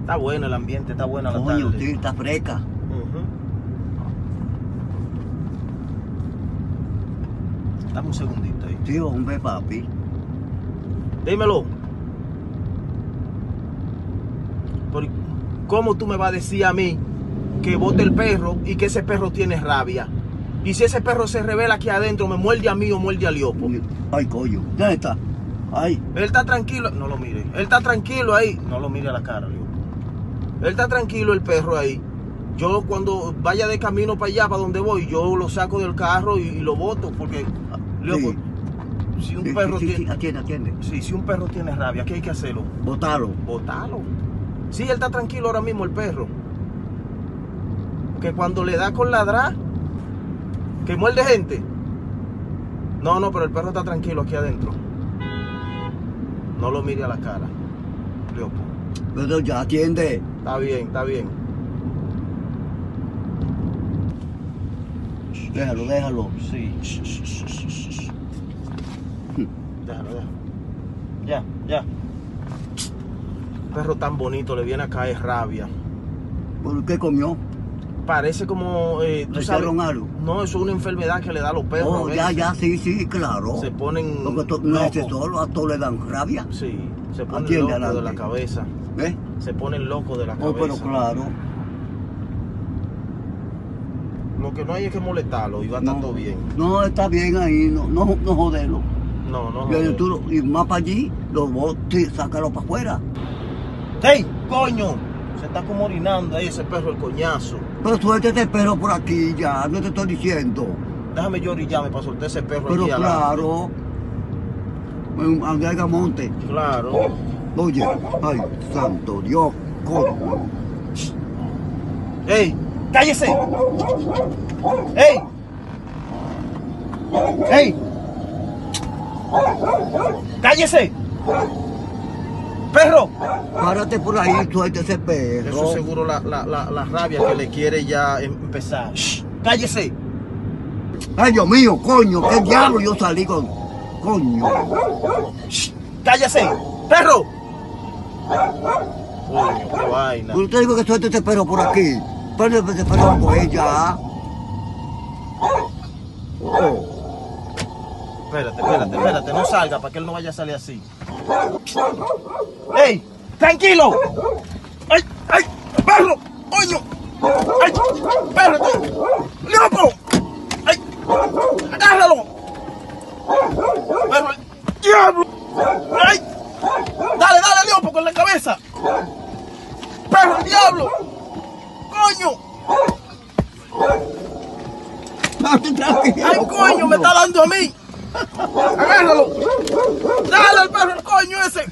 Está bueno el ambiente, está bueno la Coño, tarde. Tío, está fresca. Dame un segundito ahí. Tío, un hombre, papi. Dímelo. ¿Cómo tú me vas a decir a mí que bote el perro y que ese perro tiene rabia? Y si ese perro se revela aquí adentro, me muerde a mí o muerde a Liopo. Ay, coño. ¿Dónde está? Ay, Él está tranquilo, no lo mire. Él está tranquilo ahí, no lo mire a la cara, Liopo. Él está tranquilo el perro ahí. Yo cuando vaya de camino para allá, para donde voy, yo lo saco del carro y, y lo boto porque Liopo, si un sí, perro sí, tiene, atiende, atiende. sí, si un perro tiene rabia, ¿qué hay que hacerlo? Botalo. Botalo. Sí, él está tranquilo ahora mismo, el perro. Que cuando le da con ladrar, que muerde gente. No, no, pero el perro está tranquilo aquí adentro. No lo mire a la cara. Leopo. Pero ya atiende. Está bien, está bien. Déjalo, déjalo. Sí. Déjalo, déjalo. Ya, ya. Perro tan bonito, le viene a caer rabia. ¿Por qué comió? Parece como, eh, tú ¿Le sabes, echaron algo? no, eso es una enfermedad que le da a los perros. a Oh, ya, ya, sí, sí, claro. Se ponen Porque to- no es solo, a todos le dan rabia. Sí, se ponen locos de la cabeza. ¿Ves? Se ponen locos de la Oh, cabeza. pero claro. Lo que no hay es que molestarlo y va No, todo bien. no, está bien ahí, no, no, no joderlo. No, no. Y, tú y más para allí, los botes, sácalo para afuera. ¡Ey, coño! Se está como orinando ahí ese perro, el coñazo. Pero suéltate el perro por aquí ya, no te estoy diciendo. Déjame yo orillarme para soltar ese perro Pero aquí claro, en Andrés monte. Claro. Oye, ay, santo Dios, coño. ¡Ey! ¡Cállese! ¡Ey! ¡Ey! ¡Cállese! ¡Perro! Párate por ahí, suelta ese perro. Eso es seguro la, la, la, la rabia que le quiere ya em- empezar. Shh, ¡Cállese! Ay, Dios mío, coño, qué diablo yo salí con. Coño. Shh, ¡Cállese! ¡Perro! Coño, qué vaina. Pero te digo que suelte ese perro por aquí. Pero ese perro con ella. Espérate, espérate, espérate, no salga para que él no vaya a salir así. ¡Ey! ¡Tranquilo! ¡Ay! ¡Ay! ¡Perro! ¡Coño! ¡Ay! ¡Espérate! ¡Leopo! ¡Ay! ¡Agárralo! ¡Perro! ¡Diablo! ¡Ay! ¡Dale, dale, Leopo, con la cabeza! ¡Perro, el diablo! ¡Coño! ¡Ay, coño! ¡Me está dando a mí! ¡Agárralo! ¡Dale al perro el coño ese!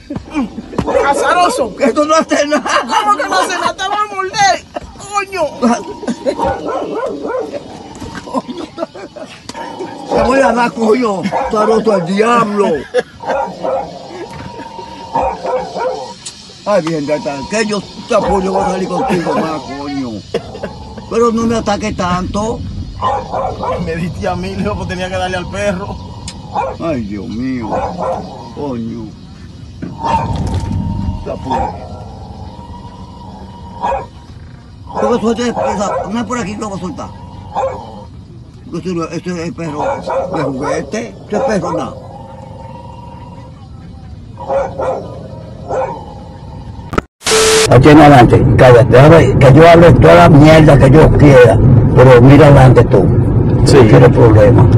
¡Azaroso! Esto no hace nada. ¿Cómo que no se la te va a morder? ¡Coño! Te voy a dar coño. Está roto el diablo. Ay, bien, ya está. Que yo te apoyo, voy a salir contigo más, coño. Pero no me ataque tanto. Me diste a mí, Leo, pues tenía que darle al perro. Ay, Dios mío. Coño. Te apoyo. Porque suelte esa, no es por aquí que lo voy a soltar. Porque Este, no- este es el perro de juguete, este es perro nada. Aquí en adelante, cállate, que yo hable toda la mierda que yo quiera, pero mira adelante tú. Sí. No quiero problema.